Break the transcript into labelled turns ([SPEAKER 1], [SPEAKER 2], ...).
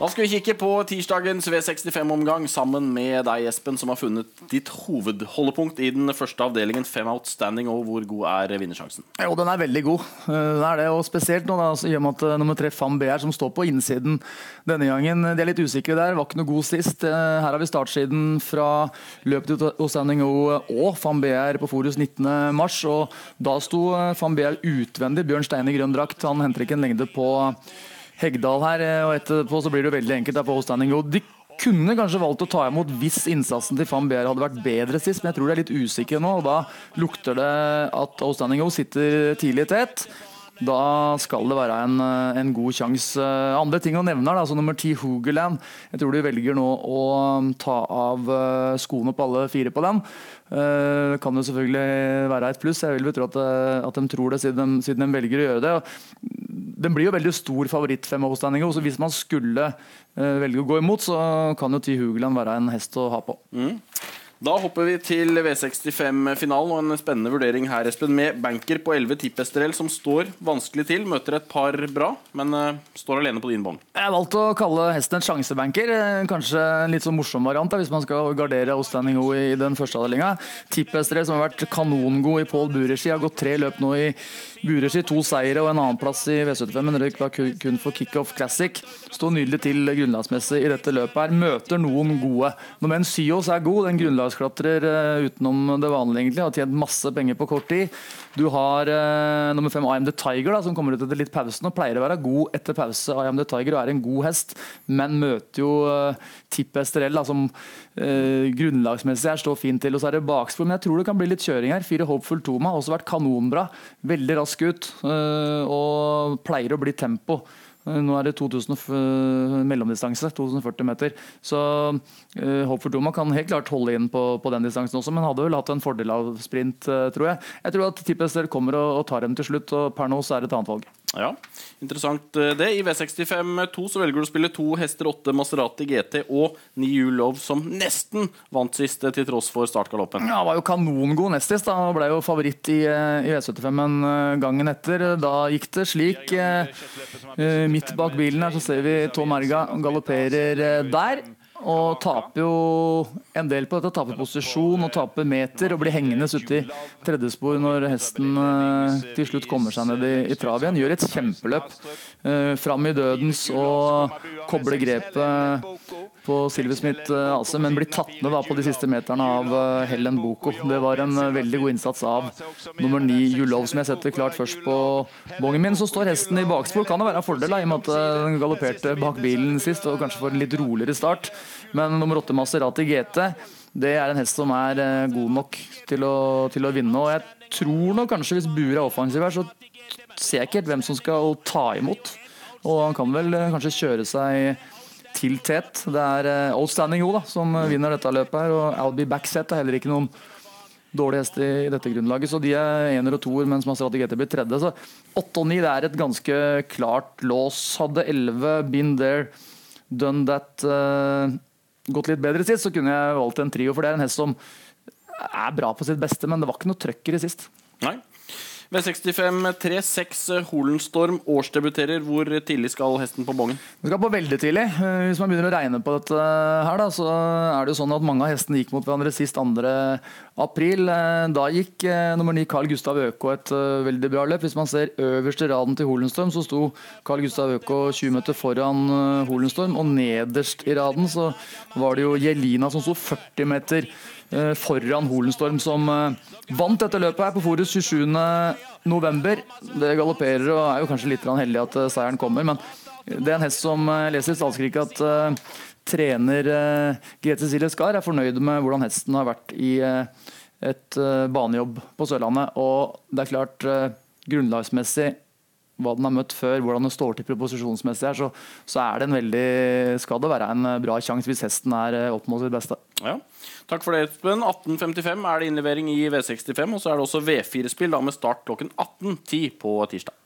[SPEAKER 1] Da skal vi kikke på tirsdagens V65-omgang sammen med deg, Espen, som har funnet ditt hovedholdepunkt i den første avdelingen, fem outstanding, og hvor god er vinnersjansen?
[SPEAKER 2] Jo, den er veldig god. Eh, Den er det, og Spesielt nå, da, i og med at eh, nummer tre Fam BR, som står på innsiden denne gangen, de er litt usikre der. Var ikke noe god sist. Eh, Her har vi startsiden fra løpet til Outstanding O og Fam BR på Forus 19. mars. og Da sto Fam BR utvendig. Bjørn Stein i grønn drakt. Han henter ikke en lengde på Heggdal her, eh, og etterpå så blir det veldig enkelt på Outstanding O. De kunne kanskje valgt å ta imot hvis innsatsen til Van Beer hadde vært bedre sist, men jeg tror de er litt usikre nå. og Da lukter det at Outstanding O sitter tidlig tett. Da skal det være en, eh, en god sjanse. Andre ting å nevne her, altså nummer ti Hoogerland. Jeg tror de velger nå å ta av eh, skoene på alle fire på den. Eh, Det kan jo selvfølgelig være et pluss. Jeg vil vel tro at, eh, at de tror det, siden de, siden de velger å gjøre det. Den blir jo veldig stor favoritt så hvis man skulle eh, velge å gå imot, så kan jo Ti Hugeland være en hest å ha på.
[SPEAKER 1] Da hopper vi til V65-finalen og en spennende vurdering her, Espen, med banker på 11 tippesterell som står vanskelig til. Møter et par bra, men eh, står alene på din bånd.
[SPEAKER 2] Jeg valgte å kalle hesten en sjansebanker. eh, Kanskje en litt sånn morsom variant da, hvis man skal gardere Outstanding O i den første avdelinga. Tippestrel som har vært kanongod i Pål Bureski, har gått tre løp nå i Bureski, To seire og en annenplass i V75, men røyk da kun for Kickoff Classic. Sto nydelig til grunnlagsmessig i dette løpet her. Møter noen gode. Når Men Syos er god, den eh, utenom det vanlige egentlig. Har tjent masse penger på kort tid. Du har uh, nummer fem I The Tiger, da, som kommer ut etter litt pausen og Pleier å være god etter pause. I The Tiger og er en god hest, men møter jo uh, Tipp Esterell, som uh, grunnlagsmessig her står fint til. Og så er det bakspor, men jeg tror det kan bli litt kjøring her. Fire Hopeful Toma har også vært kanonbra. Veldig rask ut, uh, og pleier å bli tempo. Eh, Nå er det 2000 f- mellomdistanse, 2040 meter. Så uh, Hopeful Toma kan helt klart holde inn på, på den distansen også, men hadde vel hatt en fordel av sprint, uh, tror jeg. Jeg tror at Tipp kommer og, og tar dem til slutt, og per nå så er det et annet valg.
[SPEAKER 1] Ja, Interessant eh, det. I V65-2 så velger du å spille to hester, åtte Maserati GT og ni Love, som nesten vant sist, eh, til tross for startgaloppen.
[SPEAKER 2] Ja, Han var jo kanongod nest sist. og Ble jo favoritt i, eh, i V75, men eh, gangen etter, da gikk det slik. eh, eh, Midt bak bilen her så ser vi Tom Erga galopperer eh, der. Og taper jo en del på dette. Taper posisjon og taper meter og blir hengende ute i tredjespor når hesten eh, til slutt kommer seg ned i, i trav igjen. Gjør et kjempeløp eh, fram i dødens og kobler grepet på Silversmith Smith AC, men blir tatt ned da på de siste meterne av eh, Helen Boko. Det var en eh, veldig god innsats av nummer ni Julov, som jeg setter klart først på bongen min. Så står hesten i bakspor. Kan det være en fordel, da, i og med at eh, den galopperte bak bilen sist og kanskje får en litt roligere start. Men nummer åtte Maserati GT det er en hest som er eh, god nok til å, til å vinne. Og jeg tror nok kanskje hvis Bure er offensiv her, så ser jeg ikke helt hvem som skal ta imot. Og han kan vel eh, kanskje kjøre seg til tet. Det er Old Outstanding O da, som eh, vinner dette løpet. her, Og I'll Be Backset er heller ikke noen dårlig hest i, dette grunnlaget. Så de er ener og toer, mens Maserati GT blir tredje. Så åtte og ni er et ganske klart lås. Hadde elleve Been There, Done That uh, gått litt bedre sist, så kunne jeg valgt en trio. For det er en hest som er bra på sitt beste, men det var ikke noe trøkker i sist.
[SPEAKER 1] Nei. V65 3-6 Holenstorm årsdebuterer. Hvor tidlig skal hesten på bongen?
[SPEAKER 2] Den skal på veldig tidlig. Eh, Hvis man begynner å regne på dette her, da, så er det jo sånn at mange av hestene gikk mot hverandre sist 2. april. Eh, Da gikk eh, nummer 9 Carl Gustav Øko et eh, veldig bra løp. Hvis man ser øverste raden til Holenstorm, så sto Carl Gustav Øko 20 meter foran eh, Holenstorm. Og nederst i raden så var det jo Jelina som sto 40 meter eh, foran Holenstorm, som eh, vant dette løpet her på Forus 27. november. Det galopperer og er jo kanskje litt heldig at eh, seieren kommer, men det er en hest som eh, leser i Statskriket at eh, trener Grete Silje Skar er fornøyd med hvordan hesten har vært i eh, et eh, banejobb på Sørlandet. Og det er klart, eh, grunnlagsmessig hva den har møtt før, hvordan det står til proposisjonsmessig her, så, så er det en veldig skal det være en eh, bra sjanse hvis hesten er eh, opp mot sitt beste.
[SPEAKER 1] Ja. Takk for det, Espen. 18.55 er det innlevering i V65, og så er det også V4-spill med start klokken 18.10 på tirsdag.